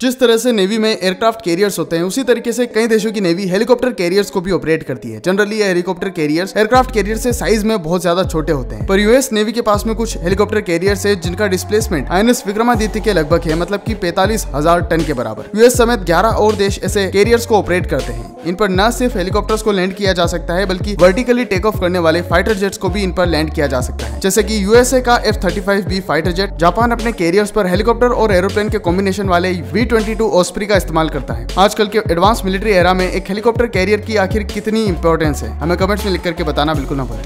जिस तरह से नेवी में एयरक्राफ्ट कैरियर्स होते हैं, उसी तरीके से कई देशों की नेवी हेलीकॉप्टर कैरियर्स को भी ऑपरेट करती है। जनरली ये हेलीकॉप्टर कैरियर्स एयरक्राफ्ट कैरियर से साइज़ में बहुत ज़्यादा छोटे होते हैं। पर यूएस नेवी के पास में कुछ हेलीकॉप्टर कैरियर्स है, जिनका डिस्प्लेसमेंट आईएनएस विक्रमादित्य के लगभग है मतलब की पैतालीस हज़ार टन के बराबर। यूएस समेत ग्यारह और देश ऐसे कैरियर्स को ऑपरेट करते हैं। इन पर न सिर्फ़ हेलीकॉप्टर्स को लैंड किया जा सकता है, बल्कि वर्टिकली टेक ऑफ़ करने वाले फाइटर जेट्स को भी इन पर लैंड किया जा सकता है। जैसे कि यूएसए का F thirty five B fighter jet Japan अपने कैरियर्स पर हेलीकॉप्टर और एरोप्लेन के कॉम्बिनेशन वाले वी ट्वेंटी टू ऑस्प्री का इस्तेमाल करता है। आजकल के एडवांस मिलिट्री एरा में एक हेलीकॉप्टर कैरियर की आखिर कितनी इंपॉर्टेंस है? हमें कमेंट्स में लिख करके बताना बिल्कुल न भूलें।